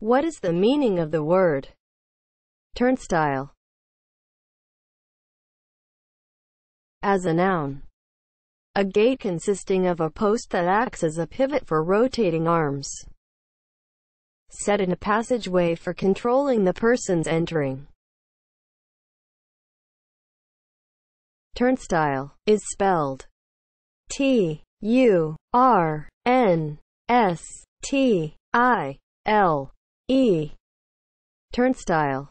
What is the meaning of the word turnstile as a noun? A gate consisting of a post that acts as a pivot for rotating arms, set in a passageway for controlling the persons entering. Turnstile is spelled T U R N S T I L E. Turnstile